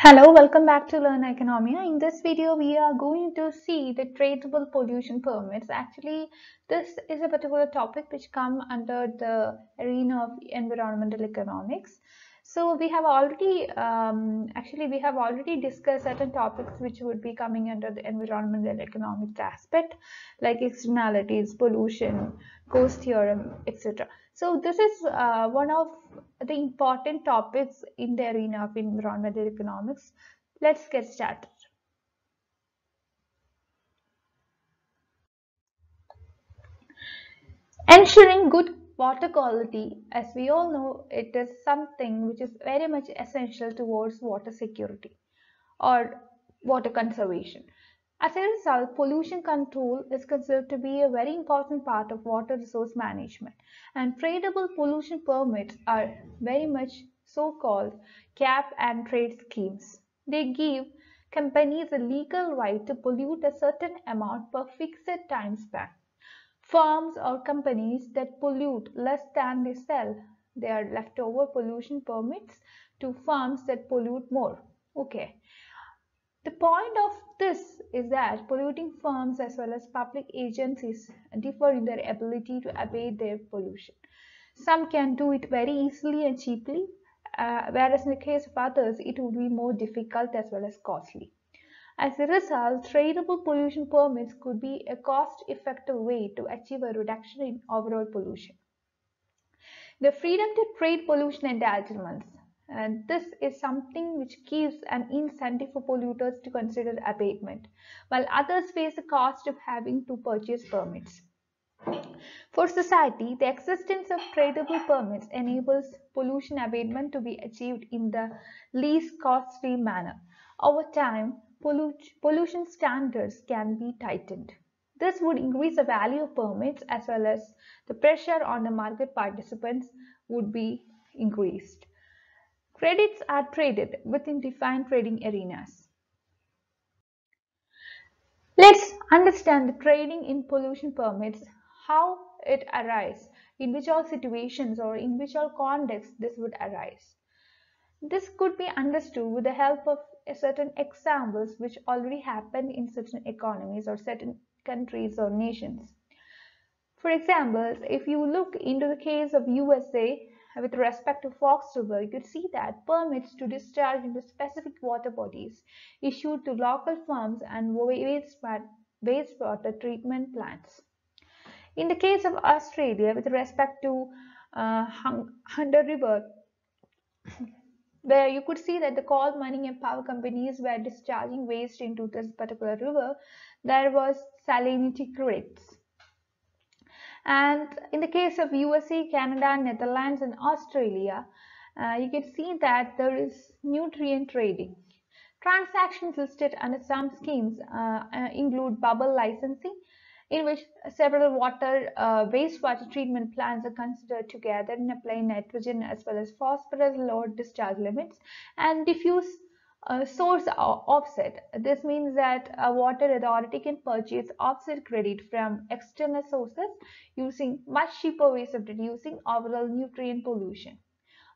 Hello, welcome back to Learn Oikonomia. In this video, we are going to see the tradable pollution permits. Actually, this is a particular topic which come under the arena of environmental economics. So we have already, um, actually, we have already discussed certain topics which would be coming under the environmental economics aspect, like externalities, pollution, Coase theorem, etc. So this is uh, one of the important topics in the arena of environmental economics. Let's get started. Ensuring good water quality, as we all know, it is something which is very much essential towards water security or water conservation. As a result, pollution control is considered to be a very important part of water resource management and tradable pollution permits are very much so-called cap and trade schemes. They give companies a legal right to pollute a certain amount per fixed time span. Firms or companies that pollute less than they sell they their leftover pollution permits to firms that pollute more. Okay. The point of this is that polluting firms as well as public agencies differ in their ability to abate their pollution. Some can do it very easily and cheaply, uh, whereas in the case of others, it would be more difficult as well as costly. As a result, tradable pollution permits could be a cost-effective way to achieve a reduction in overall pollution. The freedom to trade pollution entitlements and this is something which gives an incentive for polluters to consider abatement, while others face the cost of having to purchase permits. For society, the existence of tradable permits enables pollution abatement to be achieved in the least costly manner. Over time, pollution standards can be tightened. This would increase the value of permits as well as the pressure on the market participants would be increased. Credits are traded within defined trading arenas. Let's understand the trading in pollution permits, how it arises, in which all situations or in which all contexts this would arise. This could be understood with the help of certain examples which already happened in certain economies or certain countries or nations. For example, if you look into the case of USA, with respect to Fox River, you could see that permits to discharge into specific water bodies issued to local farms and wastewater treatment plants. In the case of Australia, with respect to uh, Hunter River, where you could see that the coal mining and power companies were discharging waste into this particular river, there was salinity credits. And in the case of USA, Canada, Netherlands, and Australia, uh, you can see that there is nutrient trading. Transactions listed under some schemes uh, uh, include bubble licensing, in which several water uh, wastewater treatment plants are considered together in applying nitrogen as well as phosphorus load discharge limits, and diffuse uh, source offset. This means that a water authority can purchase offset credit from external sources using much cheaper ways of reducing overall nutrient pollution.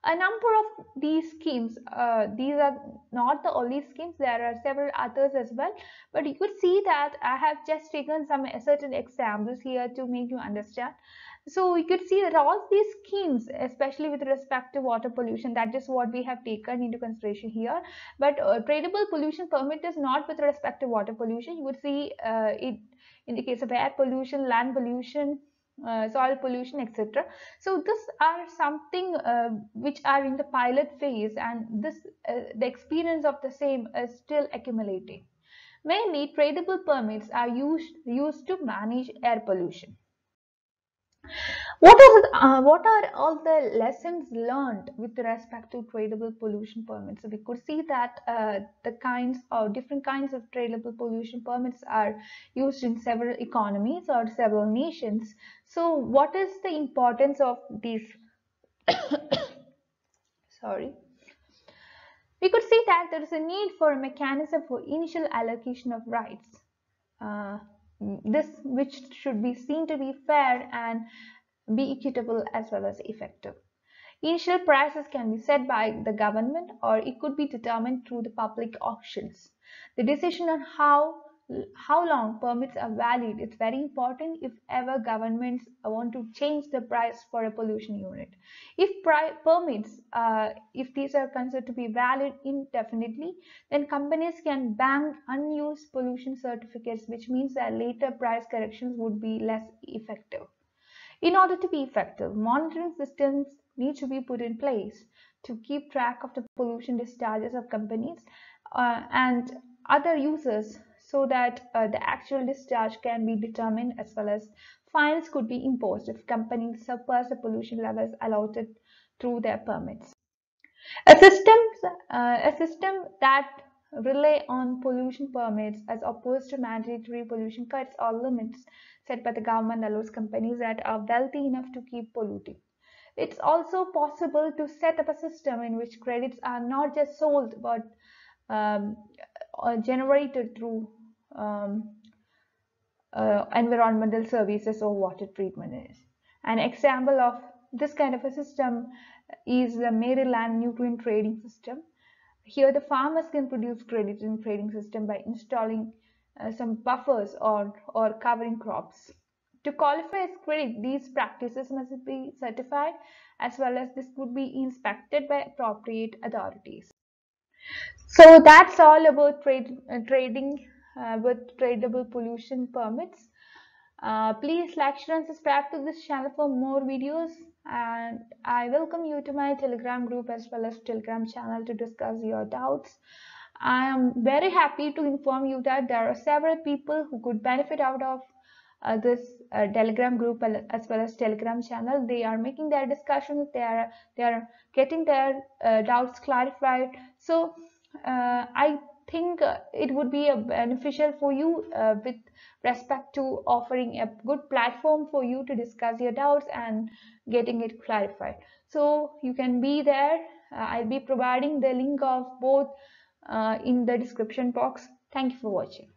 A number of these schemes, uh, these are not the only schemes, there are several others as well, but you could see that I have just taken some certain examples here to make you understand. So you could see that all these schemes, especially with respect to water pollution, that is what we have taken into consideration here. But uh, tradable pollution permit is not with respect to water pollution. You would see uh, it in the case of air pollution, land pollution, uh, soil pollution, etc. So this are something uh, which are in the pilot phase, and this uh, the experience of the same is still accumulating. Mainly, tradable permits are used used to manage air pollution. What are, uh, what are all the lessons learned with respect to tradable pollution permits? So we could see that uh, the kinds of different kinds of tradable pollution permits are used in several economies or several nations. So what is the importance of these? Sorry. We could see that there is a need for a mechanism for initial allocation of rights. Uh, this which should be seen to be fair and be equitable as well as effective. Initial prices can be set by the government or it could be determined through the public auctions. The decision on how how long permits are valid is very important if ever governments want to change the price for a pollution unit. If permits, uh, if these are considered to be valid indefinitely, then companies can bank unused pollution certificates, which means that later price corrections would be less effective. In order to be effective, monitoring systems need to be put in place to keep track of the pollution discharges of companies uh, and other users so that uh, the actual discharge can be determined as well as fines could be imposed if companies surpass the pollution levels allotted through their permits. A system, uh, a system that rely on pollution permits as opposed to mandatory pollution cuts or limits set by the government allows companies that are wealthy enough to keep polluting. It's also possible to set up a system in which credits are not just sold but um, generated through um, uh, environmental services or water treatment is. An example of this kind of a system is the Maryland nutrient trading system. Here the farmers can produce credits in trading system by installing uh, some buffers or, or covering crops. To qualify as credit, these practices must be certified as well as this would be inspected by appropriate authorities. So that's all about trade, uh, trading uh, with tradable pollution permits. Uh, please like, share and subscribe to this channel for more videos. And I welcome you to my telegram group as well as telegram channel to discuss your doubts. I am very happy to inform you that there are several people who could benefit out of uh, this uh, telegram group as well as telegram channel. They are making their discussions they are they are getting their uh, doubts clarified. So uh, i think uh, it would be a beneficial for you uh, with respect to offering a good platform for you to discuss your doubts and getting it clarified. So you can be there. Uh, I'll be providing the link of both in the description box. Thank you for watching.